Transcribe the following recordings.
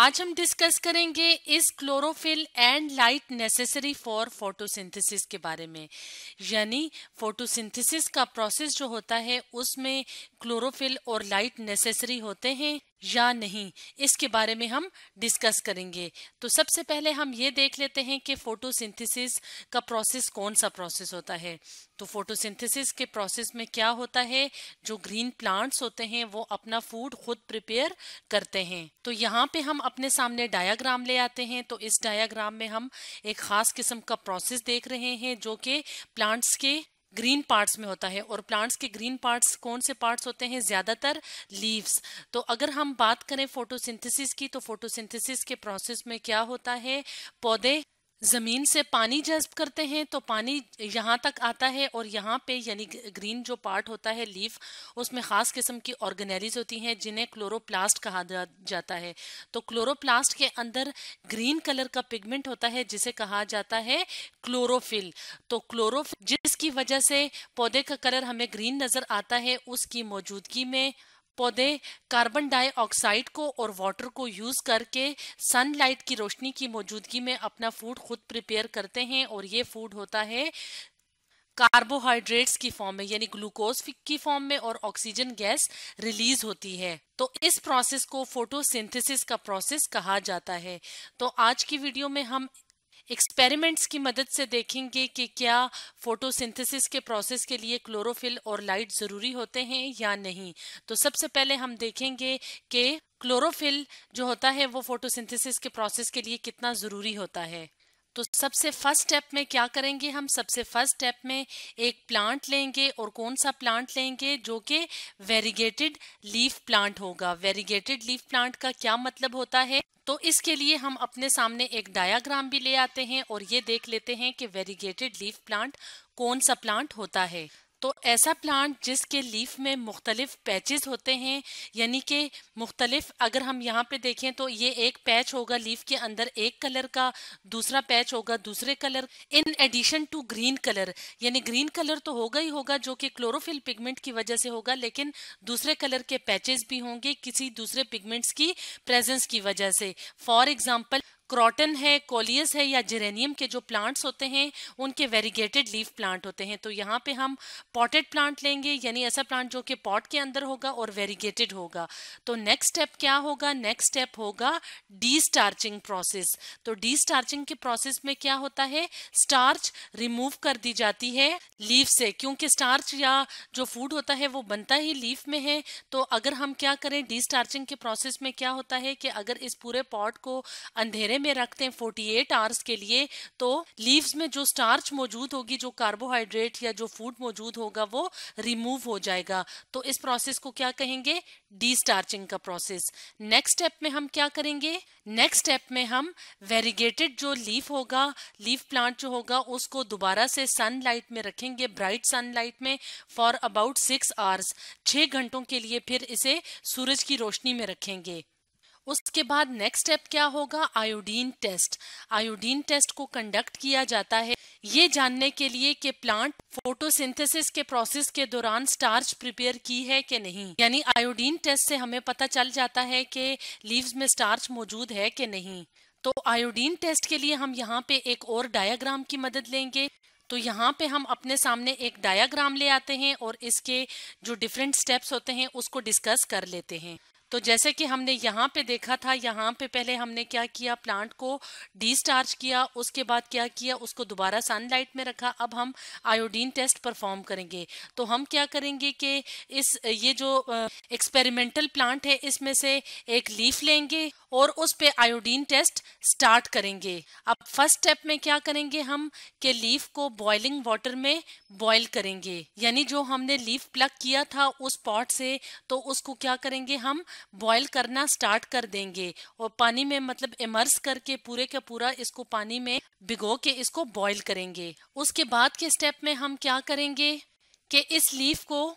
आज हम डिस्कस करेंगे इस chlorophyll and light necessary for photosynthesis के बारे में। यानी फोटोसिंथेसिस का प्रोसेस जो होता है, उसमें क्लोरोफिल और लाइट नेसेसरी होते हैं। या नहीं, इसके बारे में हम डिस्कस करेंगे। तो सबसे पहले हम ये देख लेते हैं कि फोटोसिंथेसिस का प्रोसेस कौन सा प्रोसेस होता है। तो फोटोसिंथेसिस के प्रोसेस में क्या होता है? जो ग्रीन प्लांट्स होते हैं, वो अपना फ़ूड खुद प्रिपेयर करते हैं। तो यहाँ पे हम अपने सामने डायाग्राम ले आते हैं। तो इस डायाग्राम में हम एक खास किस्म का प्रोसेस देख रहे हैं, जो कि प्लांट्स के ग्रीन पार्ट्स में होता है और प्लांट्स के ग्रीन पार्ट्स कौन से पार्ट्स होते हैं? ज़्यादातर लीव्स तो अगर हम बात करें फोटोसिंथेसिस की तो फोटोसिंथेसिस के प्रोसेस में क्या होता है? पौधे ज़मीन से पानी जज्ब करते हैं तो पानी यहाँ तक आता है और यहाँ पे यानी ग्रीन जो पार्ट होता है, लीफ, उसमें ख़ास किस्म की ऑर्गेनेलीज होती हैं, जिन्हें क्लोरोप्लास्ट कहा जाता है। तो क्लोरोप्लास्ट के अंदर ग्रीन कलर का पिगमेंट होता है, जिसे कहा जाता है क्लोरोफिल। तो क्लोरोफिल जिसकी वजह से पौधे का कलर हमें ग्रीन नज़र आता है, उसकी मौजूदगी में पौधे कार्बन डाइऑक्साइड को और वाटर को यूज़ करके सनलाइट की रोशनी की मौजूदगी में अपना फ़ूड खुद प्रिपेयर करते हैं और ये फ़ूड होता है कार्बोहाइड्रेट्स की फॉर्म में, यानी ग्लूकोज की फॉर्म में और ऑक्सीजन गैस रिलीज़ होती है। तो इस प्रोसेस को फोटोसिंथेसिस का प्रोसेस कहा जाता है। तो आज की वीडियो में हम एक्सपेरिमेंट्स की मदद से देखेंगे कि क्या फोटोसिंथेसिस के प्रोसेस के लिए क्लोरोफिल और लाइट ज़रूरी होते हैं या नहीं। तो सबसे पहले हम देखेंगे कि क्लोरोफिल जो होता है वो फोटोसिंथेसिस के प्रोसेस के लिए कितना ज़रूरी होता है। तो सबसे फ़र्स्ट स्टेप में क्या करेंगे हम? सबसे फ़र्स्ट स्टेप में एक प्लांट लेंगे और कौन सा प्लांट लेंगे? जो कि वेरीगेटेड लीफ प्लांट होगा। वेरीगेटेड लीफ प्लांट का क्या मतलब होता है? तो इसके लिए हम अपने सामने एक डायाग्राम भी ले आते हैं और ये देख लेते हैं कि वेरीगेटेड लीफ प्लांट कौन सा प्लांट होता है। तो ऐसा प्लांट जिसके लीफ में मुख्तलिफ़ पैचेस होते हैं, यानी कि मुख्तलिफ़, अगर हम यहाँ पे देखें तो ये एक पैच होगा लीफ के अंदर एक कलर का, दूसरा पैच होगा दूसरे colour in addition to green colour यानी ग्रीन कलर तो होगा ही होगा जो कि क्लोरोफिल पिगमेंट की वजह से होगा, लेकिन दूसरे कलर के पैचेस भी होंगे किसी दूसरे पिगमेंट्स की प्रेजेंस की वजह से। फॉर एग्ज़ाम्पल क्रॉटन है कोलियस है या जेरेनियम के जो प्लांट्स होते हैं, उनके वेरीगेटेड लीफ प्लांट होते हैं। तो यहाँ पे हम पॉटेड प्लांट लेंगे, यानी ऐसा प्लांट जो कि पॉट के अंदर होगा और वेरीगेटेड होगा। तो नेक्स्ट स्टेप क्या होगा? नेक्स्ट स्टेप होगा डी स्टार्चिंग प्रोसेस तो डी स्टार्चिंग के प्रोसेस में क्या होता है? स्टार्च रिमूव कर दी जाती है लीफ से। क्योंकि स्टार्च या जो फ़ूड होता है, वो बनता ही लीफ में है। तो अगर हम क्या करें? डी स्टार्चिंग के प्रोसेस में क्या होता है कि अगर इस पूरे पॉट को अंधेरे में रखते हैं 48 आवर्स के लिए तो लीव्स में जो स्टार्च मौजूद होगी, जो कार्बोहाइड्रेट या जो फ़ूड मौजूद होगा, वो रिमूव हो जाएगा। तो इस प्रोसेस को क्या कहेंगे? डी स्टार्चिंग का प्रोसेस नेक्स्ट स्टेप में हम क्या करेंगे? नेक्स्ट स्टेप में हम वेरीगेटेड जो लीफ होगा लीफ प्लांट जो होगा, उसको दोबारा से सनलाइट में रखेंगे ब्राइट सनलाइट में फॉर अबाउट सिक्स आवर्स छह घंटों के लिए फिर इसे सूरज की रोशनी में रखेंगे। उसके बाद नेक्स्ट स्टेप क्या होगा? आयोडीन टेस्ट आयोडीन टेस्ट को कंडक्ट किया जाता है। ये जानने के लिए कि प्लांट फोटोसिंथेसिस के प्रोसेस के दौरान स्टार्च प्रिपेयर की है कि नहीं। यानी आयोडीन टेस्ट से हमें पता चल जाता है कि लीव्स में स्टार्च मौजूद है कि नहीं। तो आयोडीन टेस्ट के लिए हम यहाँ पे एक और डायाग्राम की मदद लेंगे। तो यहाँ पे हम अपने सामने एक डायाग्राम ले आते हैं और इसके जो डिफरेंट स्टेप्स होते हैं उसको डिस्कस कर लेते हैं। तो जैसे कि हमने यहाँ पे देखा था, यहाँ पे पहले हमने क्या किया? प्लांट को डिस्टार्च किया, उसके बाद क्या किया? उसको दोबारा सनलाइट में रखा। अब हम आयोडीन टेस्ट परफॉर्म करेंगे। तो हम क्या करेंगे कि इस, ये जो एक्सपेरिमेंटल प्लांट है, इसमें से एक लीफ लेंगे और उस पे आयोडीन टेस्ट स्टार्ट करेंगे। अब फ़र्स्ट स्टेप में क्या करेंगे हम? कि लीफ को बॉइलिंग वाटर में बॉईल करेंगे। यानी जो हमने लीफ प्लग किया था उस पॉट से तो उसको क्या करेंगे हम? बॉईल करना स्टार्ट कर देंगे और पानी में मतलब इमर्स करके पूरे का पूरा इसको पानी में भिगो के इसको बॉयल करेंगे। उसके बाद के स्टेप में हम क्या करेंगे कि इस लीफ को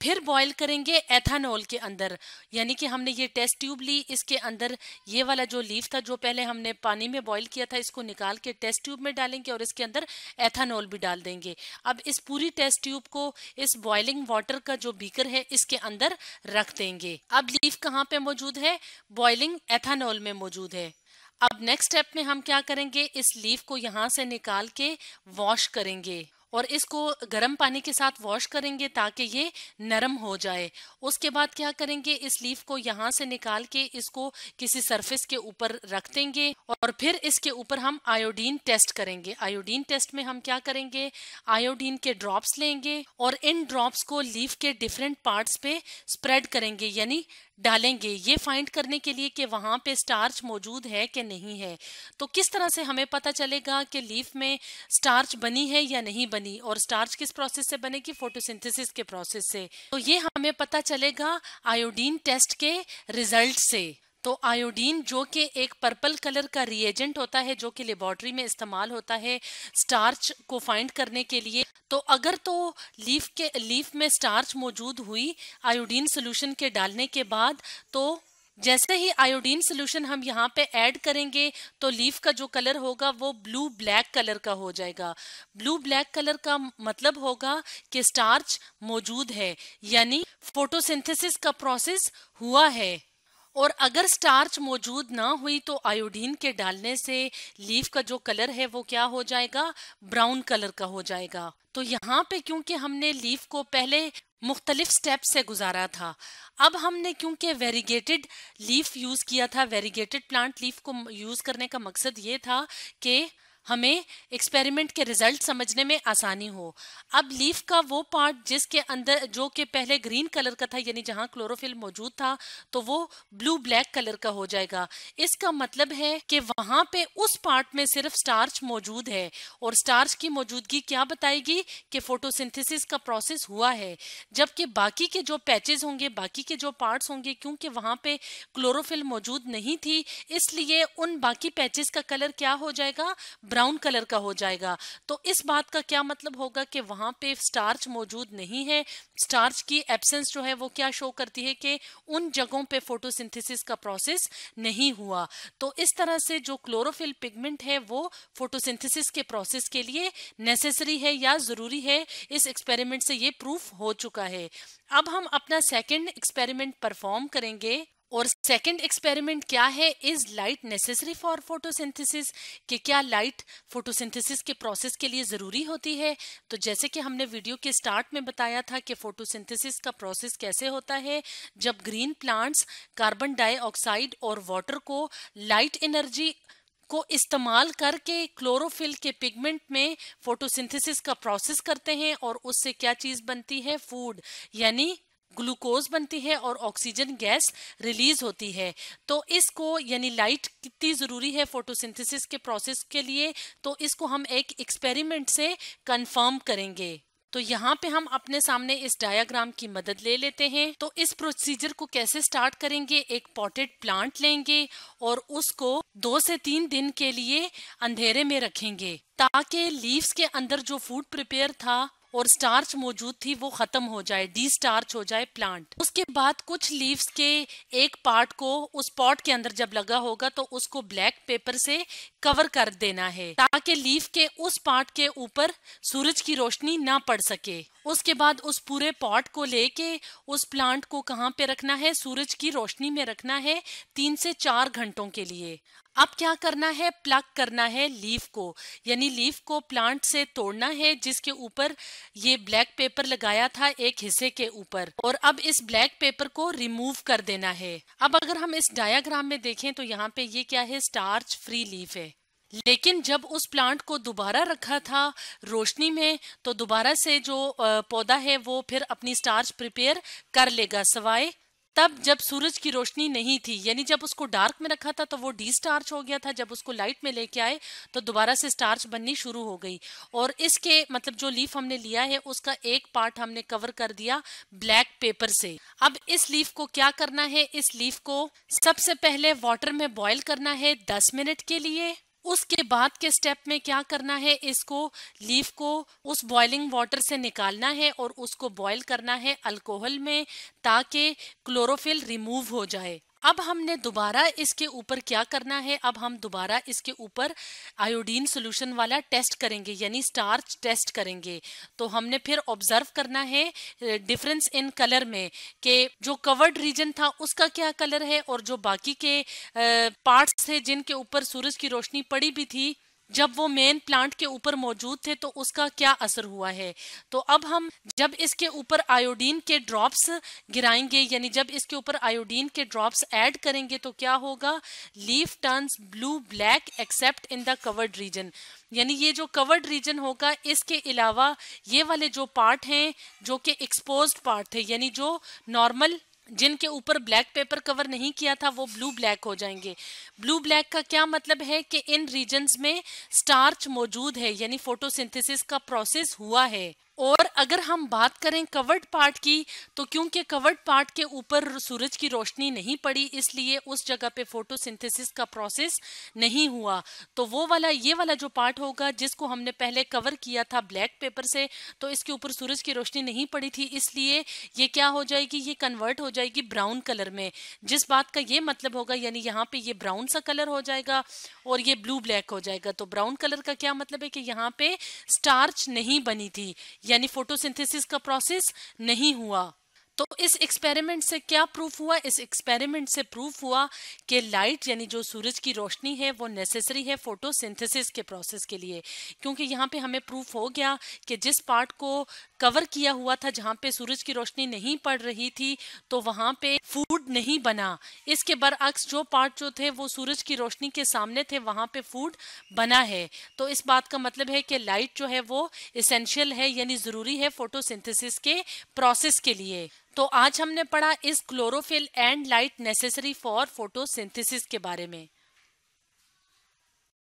फिर बॉईल करेंगे एथानॉल के अंदर। यानी कि हमने ये टेस्ट ट्यूब ली, इसके अंदर ये वाला जो लीफ था, जो पहले हमने पानी में बॉईल किया था, इसको निकाल के टेस्ट ट्यूब में डालेंगे और इसके अंदर एथानॉल भी डाल देंगे। अब इस पूरी टेस्ट ट्यूब को, इस बॉइलिंग वाटर का जो बीकर है, इसके अंदर रख देंगे। अब लीफ कहाँ पे मौजूद है? बॉइलिंग एथानॉल में मौजूद है। अब नेक्स्ट स्टेप में हम क्या करेंगे? इस लीफ को यहाँ से निकाल के वॉश करेंगे। और इसको गर्म पानी के साथ वॉश करेंगे ताकि ये नरम हो जाए। उसके बाद क्या करेंगे? इस लीफ को यहाँ से निकाल के इसको किसी सरफेस के ऊपर रख देंगे और फिर इसके ऊपर हम आयोडीन टेस्ट करेंगे। आयोडीन टेस्ट में हम क्या करेंगे? आयोडीन के ड्रॉप्स लेंगे और इन ड्रॉप्स को लीफ के डिफरेंट पार्ट्स पे स्प्रेड करेंगे, यानी डालेंगे। ये फाइंड करने के लिए कि वहाँ पे स्टार्च मौजूद है कि नहीं है। तो किस तरह से हमें पता चलेगा कि लीफ में स्टार्च बनी है या नहीं बनी और स्टार्च किस प्रोसेस से बनेगी फोटोसिंथेसिस के प्रोसेस से? तो ये हमें पता चलेगा आयोडीन टेस्ट के रिज़ल्ट से। तो आयोडीन जो कि एक पर्पल कलर का रिएजेंट होता है, जो कि लेबोरेटरी में इस्तेमाल होता है स्टार्च को फाइंड करने के लिए तो अगर तो लीफ के लीफ में स्टार्च मौजूद हुई आयोडीन सोल्यूशन के डालने के बाद तो जैसे ही आयोडीन सोल्यूशन हम यहाँ पे ऐड करेंगे तो लीफ का जो कलर होगा, वो ब्लू ब्लैक कलर का हो जाएगा। ब्लू ब्लैक कलर का मतलब होगा कि स्टार्च मौजूद है, यानी फोटोसिंथेसिस का प्रोसेस हुआ है। और अगर स्टार्च मौजूद ना हुई तो आयोडीन के डालने से लीफ का जो कलर है वो क्या हो जाएगा? ब्राउन कलर का हो जाएगा। तो यहाँ पे क्योंकि हमने लीफ को पहले मुख्तलिफ़ स्टेप से गुजारा था, अब हमने क्योंकि वेरीगेटेड लीफ यूज़ किया था वेरीगेटेड प्लांट लीफ को यूज़ करने का मकसद ये था कि हमें एक्सपेरिमेंट के रिज़ल्ट समझने में आसानी हो। अब लीफ का वो पार्ट जिसके अंदर, जो कि पहले ग्रीन कलर का था, यानी जहाँ क्लोरोफिल मौजूद था तो वो ब्लू ब्लैक कलर का हो जाएगा। इसका मतलब है कि वहाँ पे उस पार्ट में सिर्फ़ स्टार्च मौजूद है और स्टार्च की मौजूदगी क्या बताएगी कि फोटोसिंथेसिस का प्रोसेस हुआ है। जबकि बाकी के जो पैचेस होंगे, बाकी के जो पार्ट्स होंगे, क्योंकि वहाँ पे क्लोरोफिल मौजूद नहीं थी, इसलिए उन बाकी पैचेस का कलर क्या हो जाएगा? ब्राउन कलर का हो जाएगा। तो इस बात का क्या मतलब होगा कि वहाँ पे स्टार्च मौजूद नहीं है। स्टार्च की एब्सेंस जो है वो क्या शो करती है कि उन जगहों पे फोटोसिंथेसिस का प्रोसेस नहीं हुआ। तो इस तरह से जो क्लोरोफिल पिगमेंट है वो फोटोसिंथेसिस के प्रोसेस के लिए नेसेसरी है या ज़रूरी है, इस एक्सपेरिमेंट से ये प्रूफ हो चुका है। अब हम अपना सेकेंड एक्सपेरिमेंट परफॉर्म करेंगे। और सेकंड एक्सपेरिमेंट क्या है? Is light necessary for photosynthesis कि क्या लाइट फोटोसिंथेसिस के प्रोसेस के लिए ज़रूरी होती है? तो जैसे कि हमने वीडियो के स्टार्ट में बताया था कि फोटोसिंथेसिस का प्रोसेस कैसे होता है, जब ग्रीन प्लांट्स कार्बन डाइऑक्साइड और वाटर को लाइट एनर्जी को इस्तेमाल करके क्लोरोफिल के पिगमेंट में फोटोसिंथेसिस का प्रोसेस करते हैं और उससे क्या चीज़ बनती है? फ़ूड यानी ग्लूकोज बनती है और ऑक्सीजन गैस रिलीज़ होती है। तो इसको, यानी लाइट कितनी ज़रूरी है फोटोसिंथेसिस के प्रोसेस के लिए तो इसको हम एक एक्सपेरिमेंट से कंफर्म करेंगे। तो यहाँ पे हम अपने सामने इस डायाग्राम की मदद ले लेते हैं। तो इस प्रोसीजर को कैसे स्टार्ट करेंगे, एक पॉटेड प्लांट लेंगे और उसको दो से तीन दिन के लिए अंधेरे में रखेंगे, ताकि लीव्स के अंदर जो फ़ूड प्रिपेयर था और स्टार्च मौजूद थी, वो खत्म हो जाए डी स्टार्च हो जाए प्लांट उसके बाद कुछ लीव्स के एक पार्ट को उस पॉट के अंदर जब लगा होगा तो उसको ब्लैक पेपर से कवर कर देना है, ताकि लीफ के उस पार्ट के ऊपर सूरज की रोशनी ना पड़ सके. उसके बाद उस पूरे पॉट को लेके उस प्लांट को कहाँ पे रखना है? सूरज की रोशनी में रखना है तीन से चार घंटों के लिए. अब क्या करना है? प्लग करना है लीफ को। यानी लीफ को प्लांट से तोड़ना है, जिसके ऊपर ये ब्लैक पेपर लगाया था एक हिस्से के ऊपर। और अब इस ब्लैक पेपर को रिमूव कर देना है। अब अगर हम इस डायाग्राम में देखें तो यहाँ पे ये क्या है? स्टार्च फ्री लीफ है। लेकिन जब उस प्लांट को दोबारा रखा था रोशनी में तो दोबारा से जो पौधा है वो फिर अपनी स्टार्च प्रिपेयर कर लेगा। सवाए? तब जब सूरज की रोशनी नहीं थी, यानी जब उसको डार्क में रखा था तो वो डी स्टार्च हो गया था। जब उसको लाइट में लेके आए तो दोबारा से स्टार्च बननी शुरू हो गई। और इसके मतलब जो लीफ हमने लिया है, उसका एक पार्ट हमने कवर कर दिया ब्लैक पेपर से। अब इस लीफ को क्या करना है? इस लीफ को सबसे पहले वाटर में बॉईल करना है दस मिनट के लिए। उसके बाद के स्टेप में क्या करना है? इसको लीफ को उस बॉइलिंग वाटर से निकालना है और उसको बॉईल करना है अल्कोहल में ताकि क्लोरोफिल रिमूव हो जाए। अब हमने दोबारा इसके ऊपर क्या करना है? अब हम दोबारा इसके ऊपर आयोडीन सोल्यूशन वाला टेस्ट करेंगे, यानी स्टार्च टेस्ट करेंगे। तो हमने फिर ऑब्ज़र्व करना है डिफरेंस इन कलर में कि जो कवर्ड रीजन था उसका क्या कलर है और जो बाकी के पार्ट्स थे जिनके ऊपर सूरज की रोशनी पड़ी भी थी जब वो मेन प्लांट के ऊपर मौजूद थे तो उसका क्या असर हुआ है? तो अब हम जब इसके ऊपर आयोडीन के ड्रॉप्स गिराएँगे, यानी जब इसके ऊपर आयोडीन के ड्रॉप्स ऐड करेंगे तो क्या होगा? Leaf turns blue black except in the covered region यानी ये जो कवर्ड रीजन होगा, इसके अलावा ये वाले जो पार्ट हैं, जो कि एक्सपोज पार्ट थे, यानी जो नॉर्मल जिनके ऊपर ब्लैक पेपर कवर नहीं किया था, वो ब्लू ब्लैक हो जाएँगे। ब्लू ब्लैक का क्या मतलब है कि इन रीजन्स में स्टार्च मौजूद है, यानी फोटोसिंथेसिस का प्रोसेस हुआ है। और अगर हम बात करें कवर्ड पार्ट की तो क्योंकि कवर्ड पार्ट के ऊपर सूरज की रोशनी नहीं पड़ी, इसलिए उस जगह पे फोटोसिंथेसिस का प्रोसेस नहीं हुआ। तो वो वाला, ये वाला जो पार्ट होगा, जिसको हमने पहले कवर किया था ब्लैक पेपर से तो इसके ऊपर सूरज की रोशनी नहीं पड़ी थी, इसलिए ये क्या हो जाएगी, ये कन्वर्ट हो जाएगी ब्राउन कलर में। जिस बात का ये मतलब होगा, यानी यहाँ पे ये ब्राउन सा कलर हो जाएगा और ये ब्लू ब्लैक हो जाएगा। तो ब्राउन कलर का क्या मतलब है कि यहाँ पे स्टार्च नहीं बनी थी यानी फोटोसिंथेसिस का प्रोसेस नहीं हुआ। तो इस एक्सपेरिमेंट से क्या प्रूफ हुआ? इस एक्सपेरिमेंट से प्रूफ हुआ कि लाइट यानी जो सूरज की रोशनी है, वो नेसेसरी है फोटोसिंथेसिस के प्रोसेस के लिए। क्योंकि यहाँ पे हमें प्रूफ हो गया कि जिस पार्ट को कवर किया हुआ था, जहाँ पे सूरज की रोशनी नहीं पड़ रही थी तो वहाँ पे फ़ूड नहीं बना। इसके बरअक्स जो पार्ट जो थे, वो सूरज की रोशनी के सामने थे, वहाँ पे फ़ूड बना है। तो इस बात का मतलब है कि लाइट जो है, वो इसेंशियल है, यानी ज़रूरी है फोटोसिंथेसिस के प्रोसेस के लिए। तो आज हमने पढ़ा इस chlorophyll and light necessary for photosynthesis के बारे में।